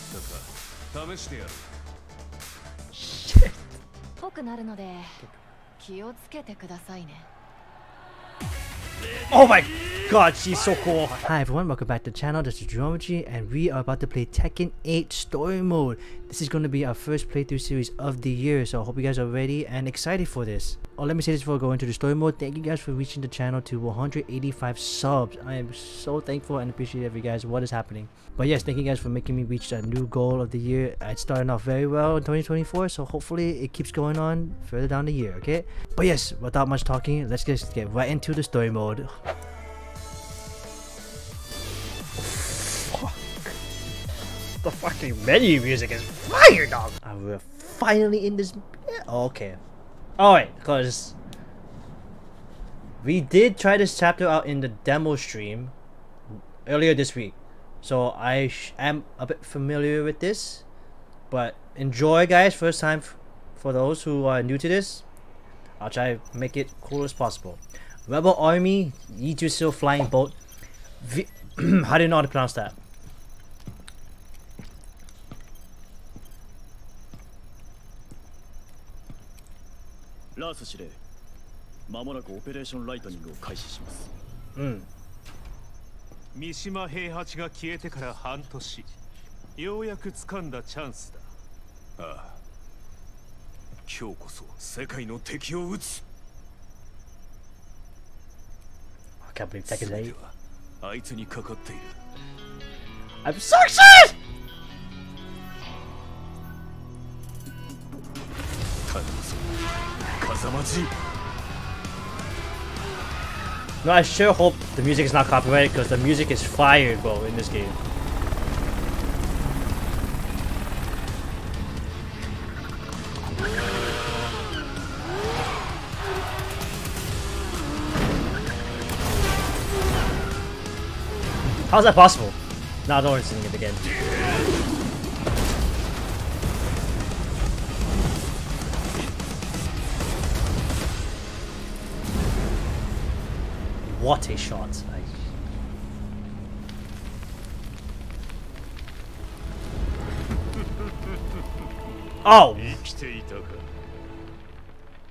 ったか試してやるぽくなるので気をつけてくださいね。Oh my god, she's so cool. Hi everyone, welcome back to the channel. This is Jerometry and we are about to play Tekken 8 Story Mode. This is going to be our first playthrough series of the year, so I hope you guys are ready and excited for this. Oh, let me say this before going to the story mode. Thank you guys for reaching the channel to 185 subs. I am so thankful and appreciate of you guys what is happening. But yes, thank you guys for making me reach a new goal of the year. It's starting off very well in 2024, so hopefully it keeps going on further down the year, okay? But yes, without much talking, let's just get right into the story mode. Fuck. The fucking menu music is fire, dog. Uh, we're finally in this. Okay. Alright, because we did try this chapter out in the demo stream earlier this week. So I am a bit familiar with this. But enjoy, guys. First time for those who are new to this. I'll try to make it cool as possible. Rebel Army, still Flying Boat. V How do you know how to pronounce that? ラース司令まもなくオペレーションライトニングを開始します。うん三島平八が消えてから半年ようやく掴んだチャンスだああ今日こそ世界の敵を撃つ I'm success! No, I sure hope the music is not copyrighted because the music is fire, bro, in this game. How's that possible? Nah, don't worry, singing it again. What a shot. I... Oh! 生きていたか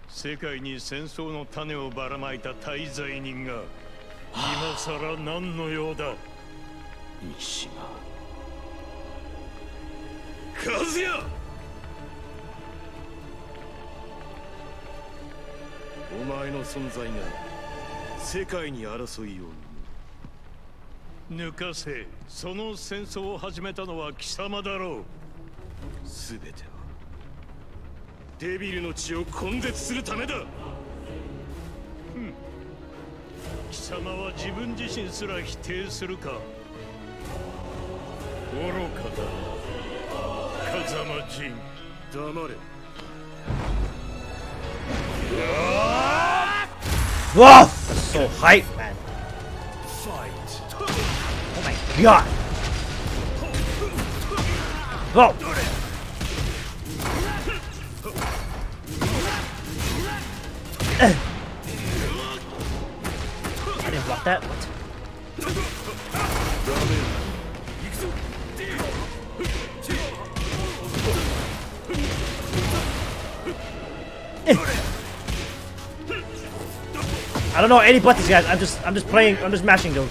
世界に戦争の種をばらまいた滞在人が今さら何の用だ 三島和也！お前の存在が世界に争いを生む抜かせその戦争を始めたのは貴様だろう。全てはデビルの血を根絶するためだ。貴様は自分自身すら否定するか愚かだ風間陣黙れ Whoa! That's so hype, man. Oh my god! Whoa! Eh. I didn't block that. What? I don't know any buttons, guys. I'm just, I'm just playing. I'm just mashing them.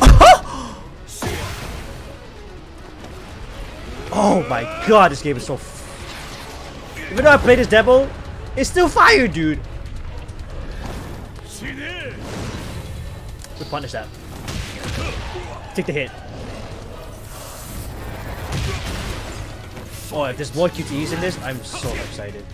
oh my god, this game is so. Even though I played this Devil, it's still fire, dude. We punish that. Take the hit. Oh, if there's more QTEs in this, I'm so excited.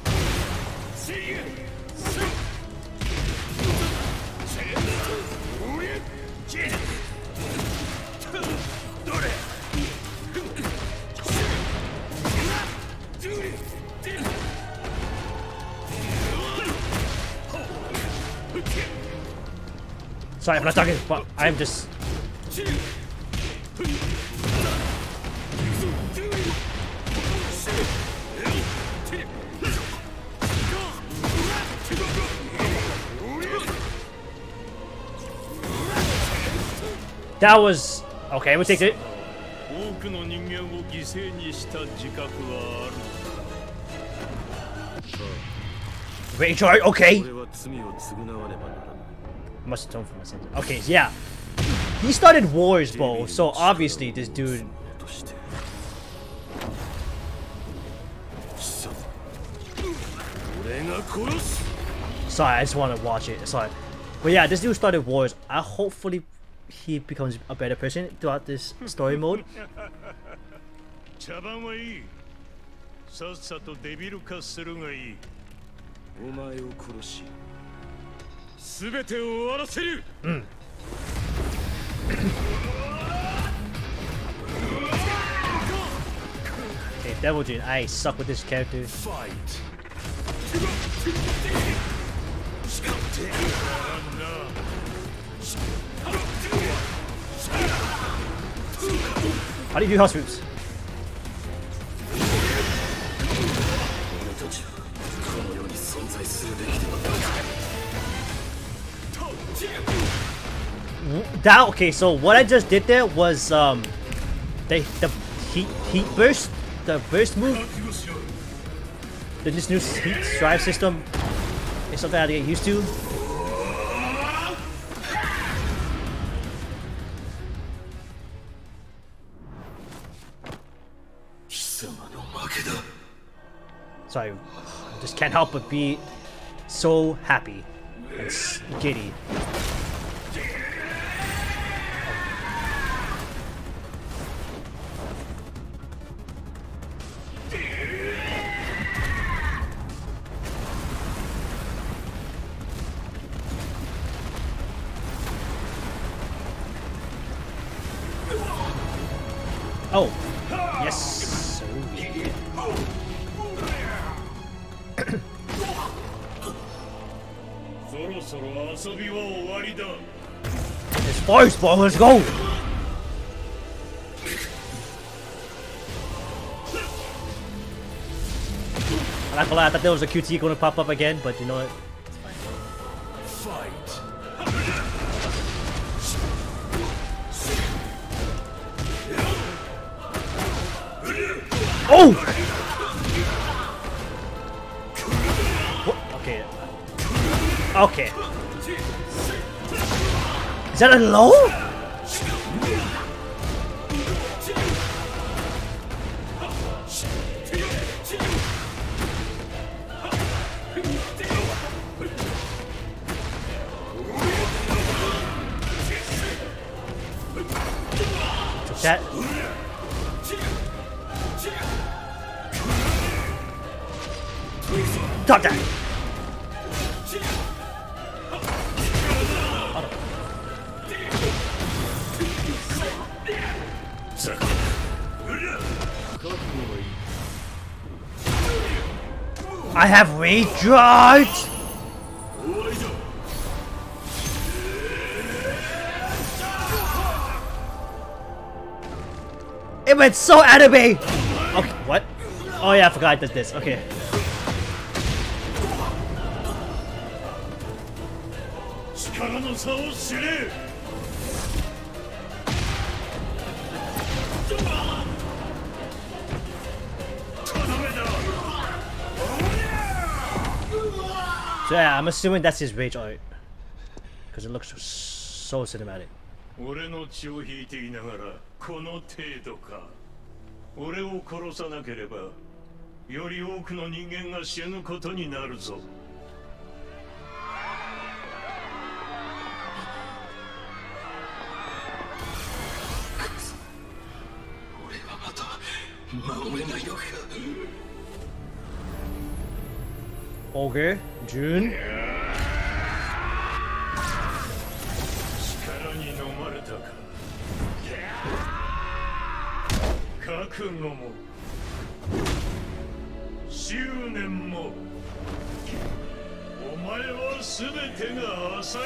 Sorry, I'm not talking, but I'm just. That was... Okay, we take it. Rage okay. Must atone for my sins. Okay, yeah. He started wars, Bo, so obviously this dude... Sorry, I just want to watch it. Sorry. But yeah, this dude started wars. I hopefully he becomes a better person throughout this story mode. 茶番はいいさっさとデビル化するがいいお前を殺し全てを終わらせる Okay, Devil Jin, I suck with this character. フ How do you do house moves? That okay? So what I just did there was um, the the heat heat burst, the burst move. The this new heat drive system is something I had to get used to. So I just can't help but be so happy and giddy. Let's go. I'm not gonna lie, I thought there was a QT to pop up again, but you know what? Is that a low? I have. It went so anime. Okay, what? Oh yeah, I forgot it does this. Okay. So yeah, I'm assuming that's his rage art. Because it looks so cinematic. 俺の血を引いていながらこの程度か俺を殺さなければより多くの人間が死ぬことになるぞ俺はまた守れないのか Okay, June. 力に飲まれたか覚悟も執念もお前は全てが浅い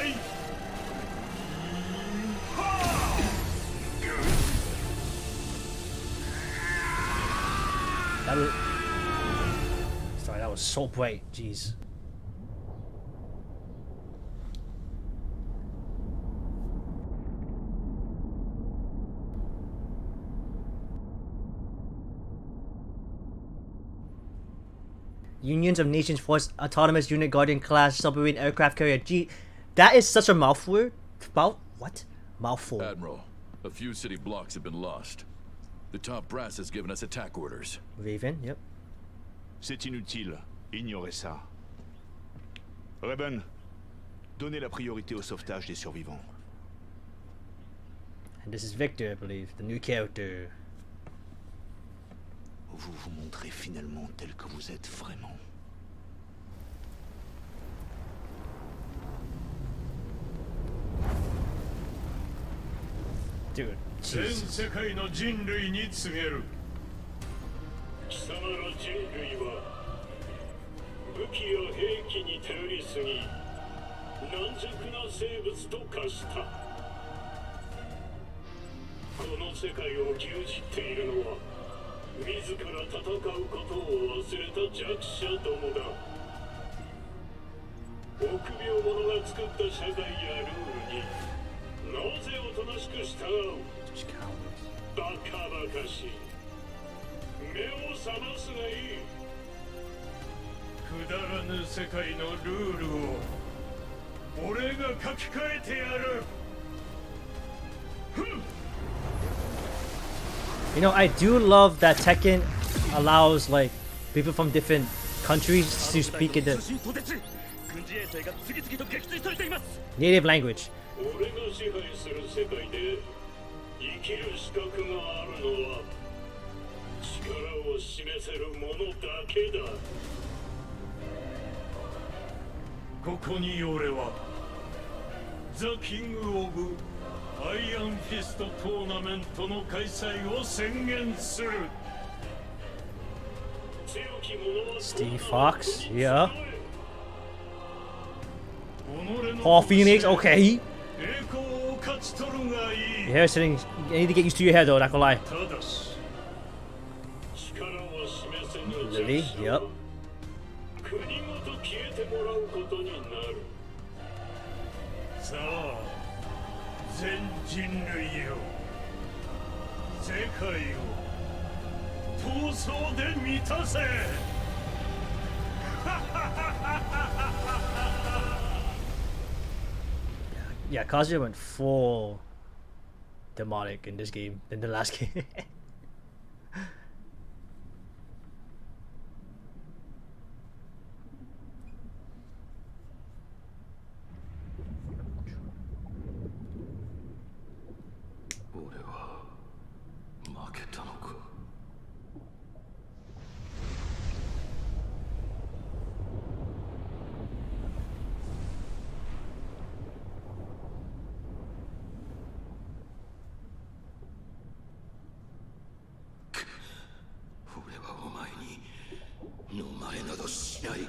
That was. was so bright. Jeez. Unions of Nations Force Autonomous Unit Guardian Class Submarine Aircraft Carrier. Gee, that is such a mouthful. Mouth? What? Mouthful. Admiral, a few city blocks have been lost. The top brass has given us attack orders. Raven, yep. C'est inutile. Ignorez ça. Reben, donnez la priorité au sauvetage des survivants. And this is Victor, I believe, the new character. Vous vous montrez finalement tel que vous êtes vraiment. 貴様ら人類は武器や兵器に頼りすぎ軟弱な生物と化した。この世界を牛耳っているのは自ら戦うことを忘れた弱者どもだ。臆病者が作った社会やルールになぜおとなしく従う？バカバカしい。目を覚ますがいいくだらぬ世界のルールを俺が書き換えてやる You know, I do love that Tekken allows like people from different countries to speak in the 軍事衛星が次々と撃墜されています native language. 俺が支配する世界で生きる資格があるのは 力を示せる者だけだここに俺はザ・キング・オブ・アイアンフィストトーナメントの開催を宣言する強き者は Steve Fox, yeah. 己の Paul Phoenix, okay. 栄光を勝ち取るがいい Your hair's sitting. You need to get used to your hair though, not gonna lie. Already, yep. yeah, Kazuya went full demonic in this game, in the last game. He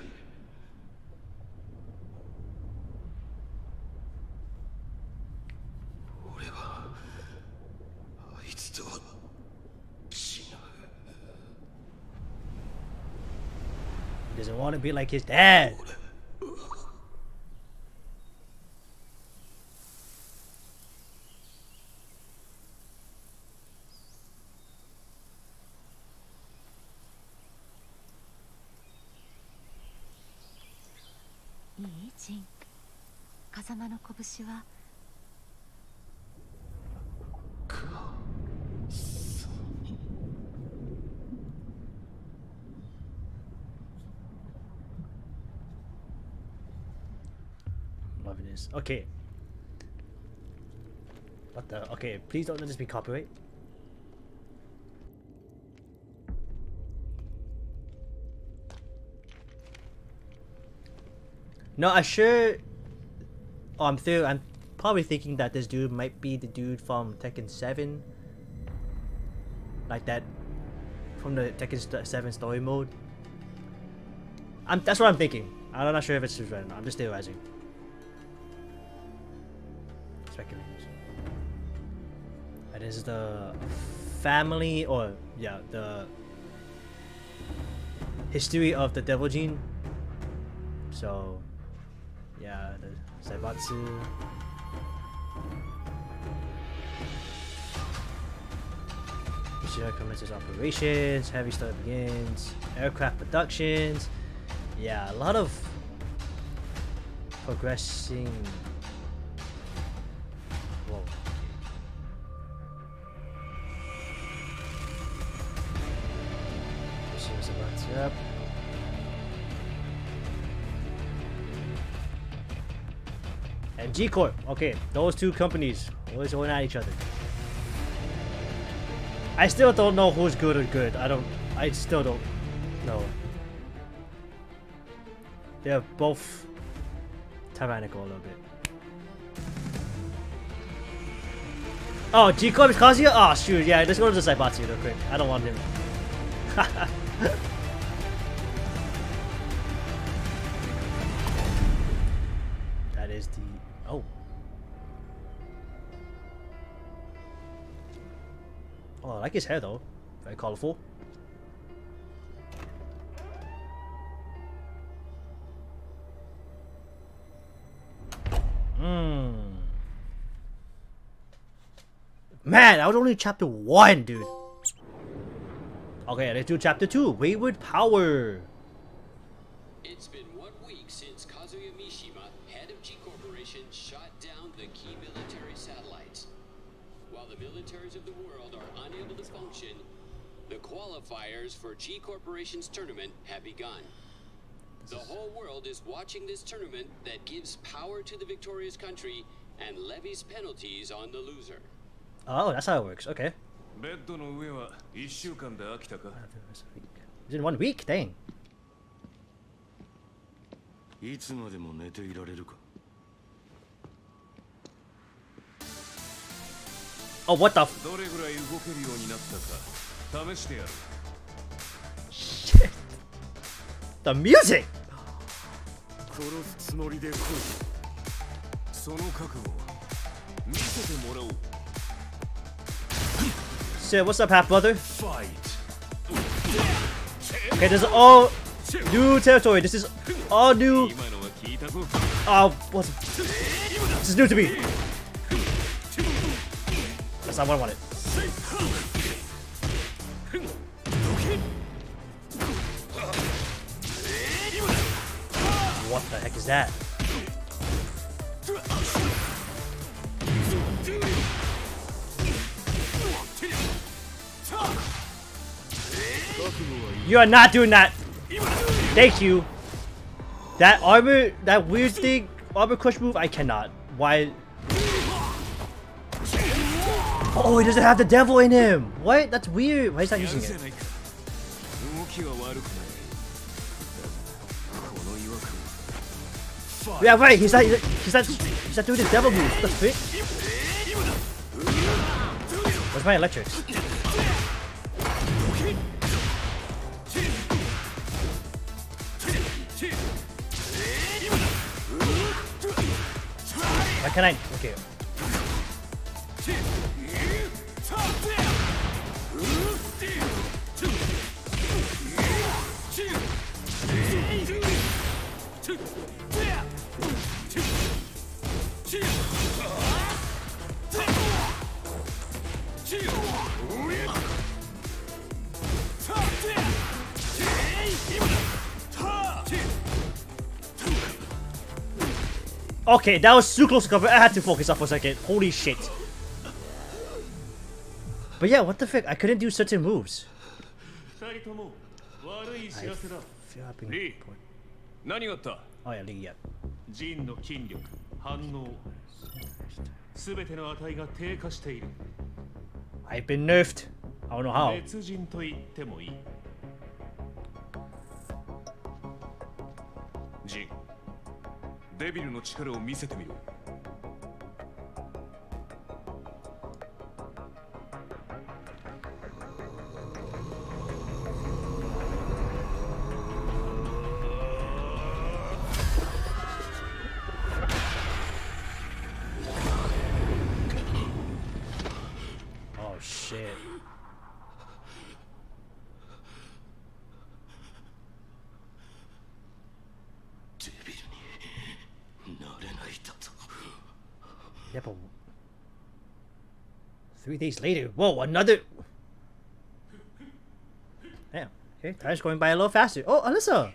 doesn't want to be like his dad. の拳は Loving this. Okay. What the? Okay, please don't let this be copyright. No, I sure. Oh, I'm through. I'm probably thinking that this dude might be the dude from Tekken 7. Like that. From the Tekken 7 story mode. I'm, that's what I'm thinking. I'm not sure if it's true right now. I'm just theorizing. Speculating. This is the family, or yeah, the history of the Devil Gene. So, yeah, the Zaibatsu. Ishida commences operations, heavy start begins, aircraft productions, Yeah, a lot of progressing. G Corp. Okay, those two companies always going at each other. I still don't know who's good or good. I don't. I still don't know. They're both tyrannical a little bit. Oh, G Corp is Kazuya? Oh, ah, shoot, yeah, let's go to the Zaibatsu real quick. I don't want him. like his hair though. Very colorful. Hmm. Man, that was only chapter one, dude. Okay, let's do chapter two. Wayward Power. qualifiers for G Corporation's tournament have begun. The whole world is watching this tournament that gives power to the victorious country and levies penalties on the loser. Oh, that's how it works. Okay. ベッドの上は1週間で飽きたか It's in one week. Dang. いつまでも寝ていられるか Oh, what the? F- どれぐらい動けるようになったか試してやる the music! Shit, what's up, half brother? Okay, this is all new territory. This is all new. Oh, what's this is new to me. That's not what I wanted. What the heck is that? You are not doing that! Thank you! That armor, that weird thing, armor crush move, I cannot. Why? Oh, he doesn't have the devil in him! What? That's weird! Why is not using it? Yeah, right. He's not. He's not. He's not doing his devil move. The frick? Where's my electrics? Why can I? Okay. Okay, that was too close to cover. I had to focus up for a second. Holy shit. But yeah, what the frick? I couldn't do certain moves. 二人とも悪い知らせだ feel I've been- リー何があった Oh yeah, Lee, yeah. ジンの筋力反応すべての値が低下している I've been nerfed. I don't know how. 別人と言ってもいいジン デビルの力を見せてみろ Yeah, but three days later, whoa, another. Damn. Okay, time's going by a little faster. Oh, Alisa.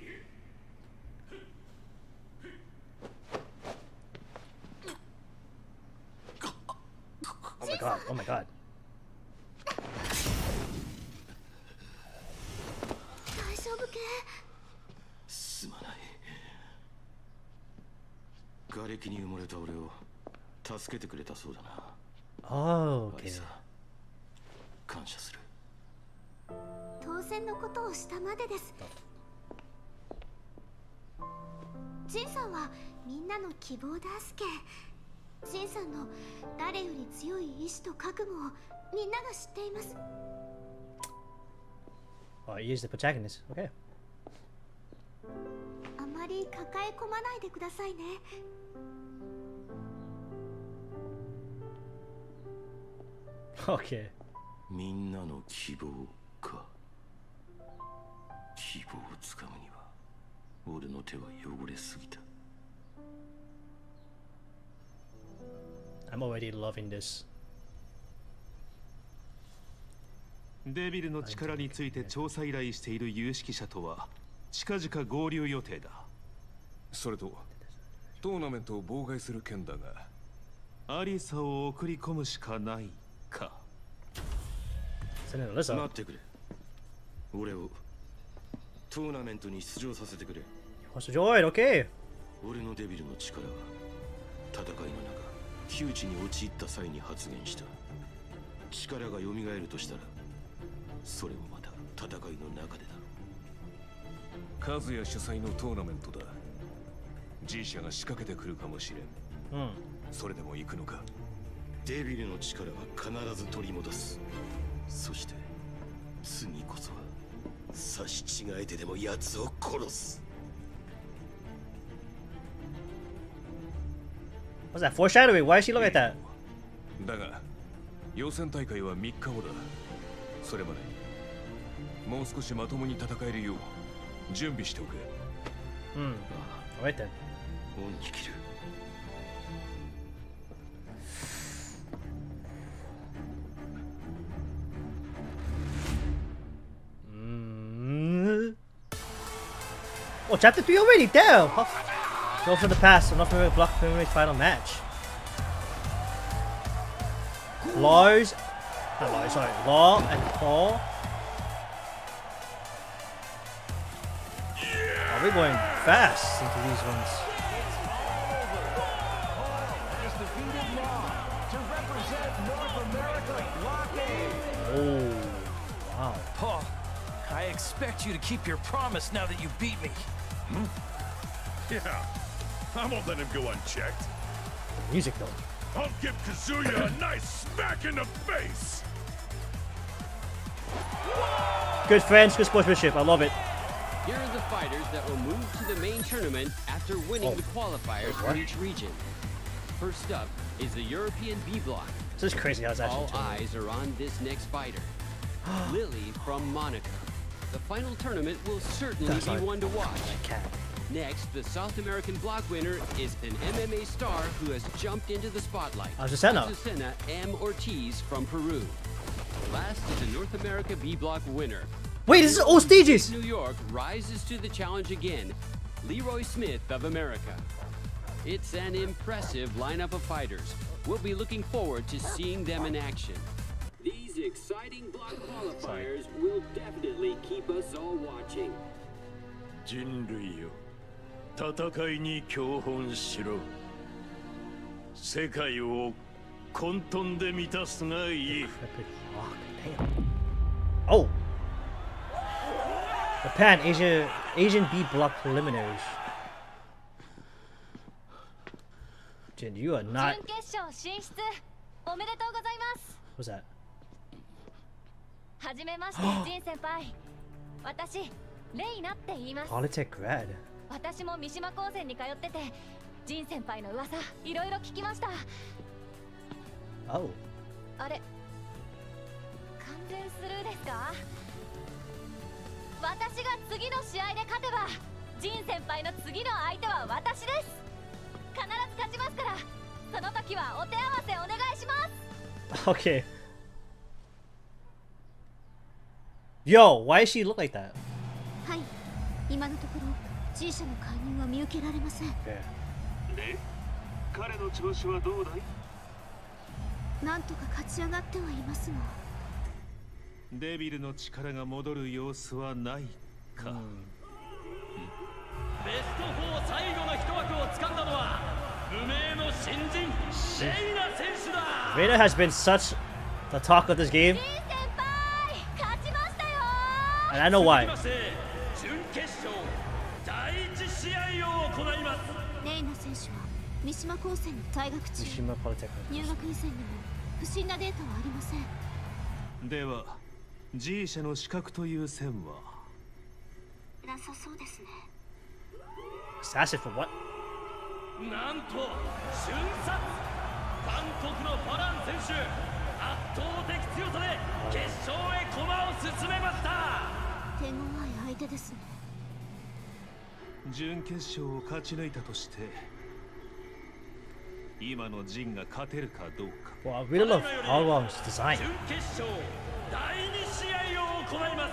んなの希望だすけジンさんの誰より強い意志と覚悟をみんなが知っています Oh, he is the protagonist. Okay. あまり抱え込まないでくださいね Okay. みんなの希望か希望をつかむには俺の手は汚れすぎた I'm already loving this. デビルの力について調査依頼している有識者とは近々合流予定だそれとトーナメントを妨害する件だがアリサを送り込むしかないか.待ってくれ俺をトーナメントに出場させてくれ to join? Okay. 俺のデビルの力は戦いの中窮地に陥った際に発現した。力が蘇るとしたらそれもまた戦いの中でだろう。和也主催のトーナメントだ。G 社が仕掛けてくるかもしれん。Hmm. それでも行くのか？デビルの力は必ず取り戻す。そして次こそは差し違えてでも奴を殺す What's that? Foreshadowing. Why does she look like that? だが予選大会は3日後だそれまでもう少しまともに戦えるよう準備しておけ Hmm. Alright then. 恩に切る Mm. Oh, chapter 3 already? Damn! Huh. Go for the pass. I'm not North American Block Preliminary Final Match. Lars. Not Lars, sorry. Law and Paul. Oh, we're going fast into these ones. Oh, wow. Paul, I expect you to keep your promise now that you beat me. Hmm. Yeah, I won't let him go unchecked. The music though. I'll give Kazuya a nice smack in the face. Good friends, good sportsmanship. I love it. Here are the fighters that will move to the main tournament after winning Oh. the qualifiers for each region. First up is the European B block. This is crazy how it's actually All tournament. eyes are on this next fighter. Lily from Monaco. The final tournament will certainly That's be one to watch. Cat. Next, the South American block winner is an MMA star who has jumped into the spotlight. Azucena. Azucena M. Ortiz from Peru. Last is the North America B block winner. Wait, this is all stages. New York rises to the challenge again. Leroy Smith of America. It's an impressive lineup of fighters. We'll be looking forward to seeing them in action. These exciting block qualifiers will definitely keep us all watching. 人類よ 戦いに教本しろ世界を混沌で満たすがいい Oh. The Pan Asia Asian B block preliminaries. Jin, you are not. 準決勝進出おめでとうございます What's that? はじめましてジン先輩私レイナって言います Politics grad. 私も三島高専に通っててジン先輩の噂いろいろ聞きました Oh. あれ完全スルーですか？私が次の試合で勝てばジン先輩の次の相手は私です必ず勝ちますからその時はお手合わせお願いします Okay. Yo, why does she look like that? はい今のところ G 社の介入は見受けられません。で彼の調子はどうだい？なんとか勝ち上がってはいますが。デビルの力が戻る様子はないか、ベスト4最後の一枠を掴んだのは無名の新人レイナ選手だ。Reyna has been such the talk of this game, and I know why. 行います。レイナ選手は三島高専に退学中.入学以前にも不審なデータはありません。では G 社の資格という線は？なさそうですね。Assassin for what? なんと瞬殺。韓国のファラン選手圧倒的強さで決勝へ駒を進めました。手強い相手ですね準決勝を勝ち抜いたとして今のジンが勝てるかどうか Well, I really love Harwell's design. 準決勝第二試合を行います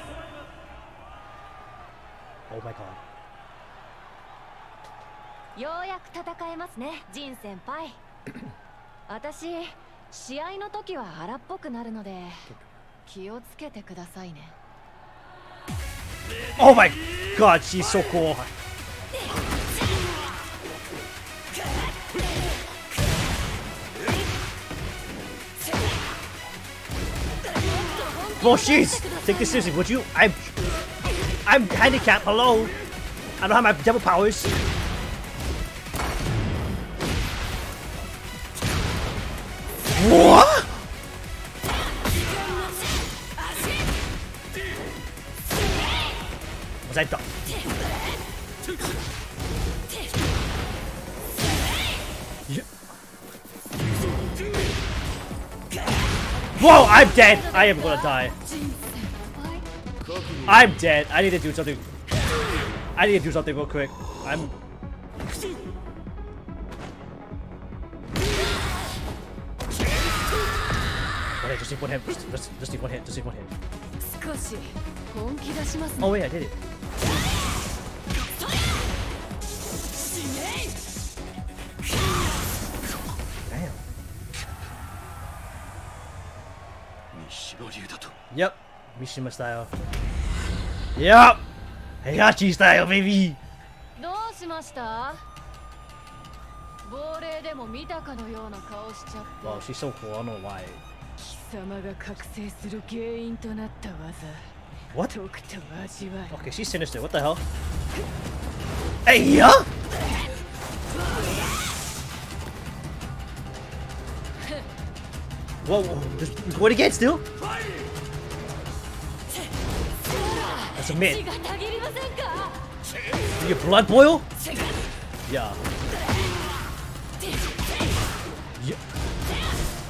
Oh my god. ようやく戦えますねジン先輩 私試合の時は荒っぽくなるので気をつけてくださいね Oh my god, she's so cool. Jeez, take this seriously, would you? I'm, I'm handicapped. Hello, I don't have my devil powers. What? Was I done? Whoa, I'm dead. I am gonna die. I'm dead. I need to do something. I need to do something real quick. I'm... Just need one hit. Just, just, just need one hit. Just need one hit. Oh wait, I did it. Yep. Mishima style. Yep. Heihachi style, baby. どうしました亡霊でも見たかのような顔しちゃって Wow, she's so cool. I don't know why. 貴様が覚醒する原因となった技 What? とくと味わえ Okay, she's sinister. What the hell? Hey, yeah? Whoa, whoa, just go it again still? That's a mid. You get blood boil? Yeah. yeah.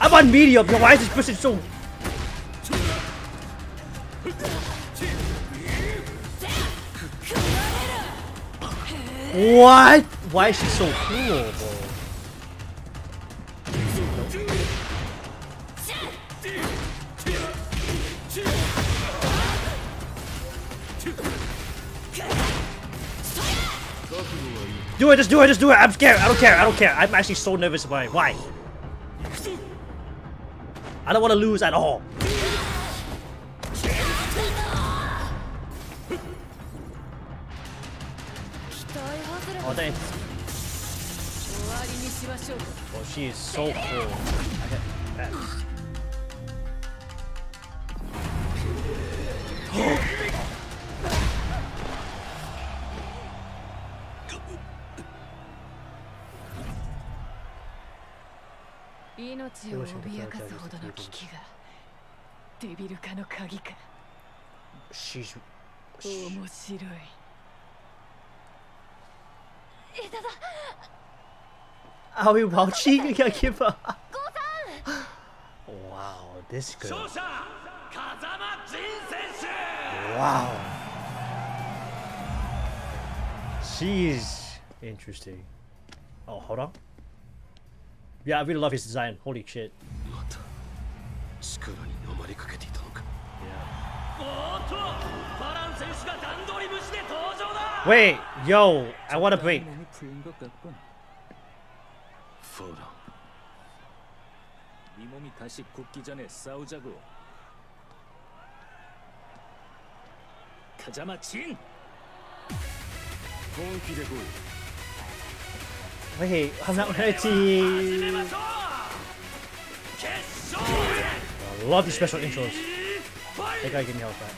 I'm on medium, yo. Why is this person so... What? Why is she so cool, bro? Do it, just do it, just do it. I'm scared. I don't care. I don't care. I'm actually so nervous about it. Why? I don't want to lose at all. Oh, dang. Oh, she is so cool. を脅かすほどの危機がデビル化の鍵か面白い枝だ Are we watching? I give up. Wow, this 勝 girl. Wow. She's interesting. Oh, hold on. Yeah, I really love his design. Holy shit. Wait, yo, I want a break. Okay, Hanaurachi! I love these special intros. That guy gave me all that.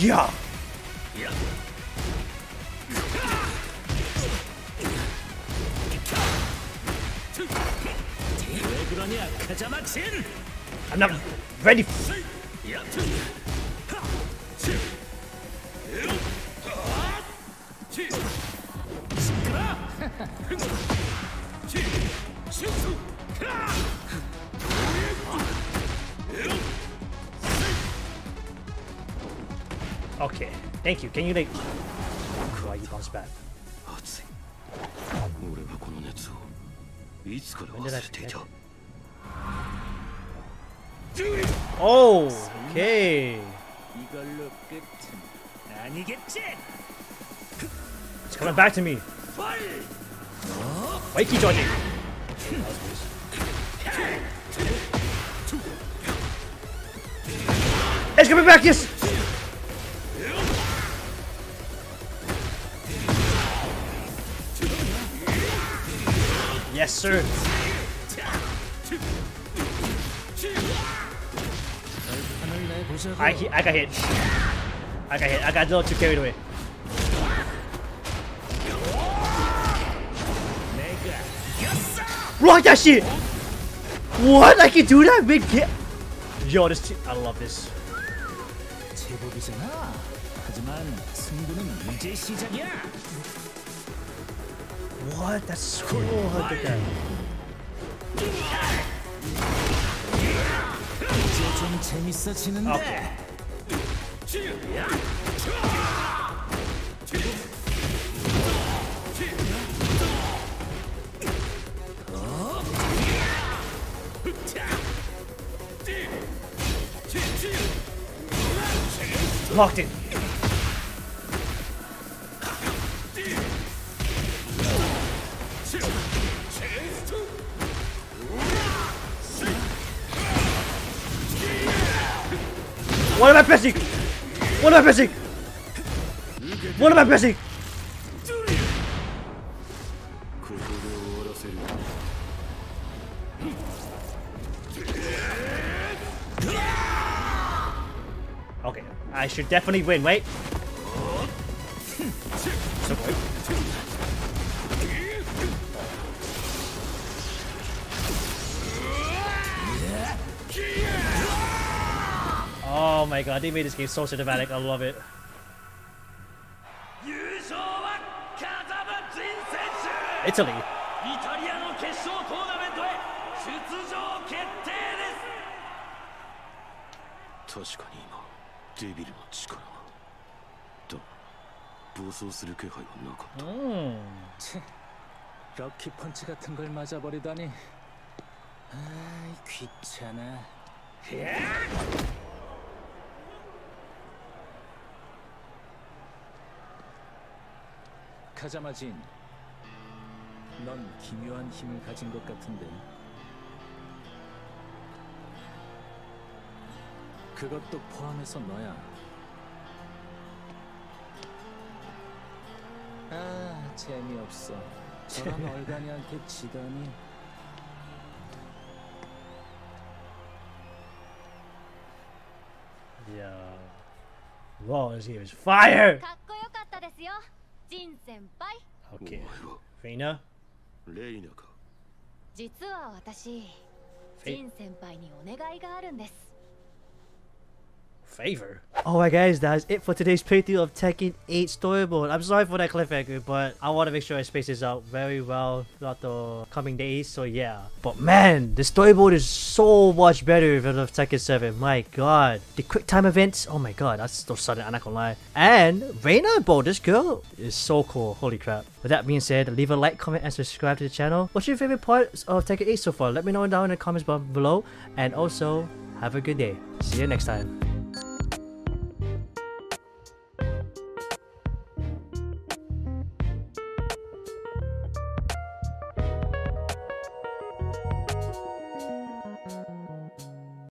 Yeah! I'm not ready やっ Okay, thank you. Can you like? Why you bounce back? 熱い俺は Oh, okay. It's coming back to me. Mikey dodging. It's coming back, yes! Yes, sir. I, I got hit. I got hit. I got a little too carried away. Rock that shit! What? I can do that mid get. Yo, this. I love this. What? That's cool. Look at that. 좀 재밌어지는데. Okay. Locked in. What am I pressing? What am I pressing? What am I pressing? Okay, I should definitely win. Wait. Wait. Oh my god, they made this game so cinematic. I love it. Italy. Mm. 럭키 펀치 같은 걸 맞아버리다니 아 귀찮아 카자마진, 넌 기묘한 힘을 가진 것 같은데. 그것도 포함해서 너야. 아 재미없어. 저런 얼간이한테 지다니. Yeah. Whoa, this game is fire! かっこよかったですよ ジン先輩 Okay. Reina? レイナか実は私ジン先輩にお願いがあるんです Favor. Alright guys, that's it for today's playthrough of Tekken 8 Story Mode. I'm sorry for that cliffhanger, but I want to make sure I space this out very well throughout the coming days, so yeah. But man, the story mode is so much better than of Tekken 7, my god. The quick time events, oh my god, that's so sudden, I'm not gonna lie. And Reina, bro, this girl is so cool, holy crap. With that being said, leave a like, comment, and subscribe to the channel. What's your favorite part of Tekken 8 so far? Let me know down in the comments below, and also, have a good day. See you next time.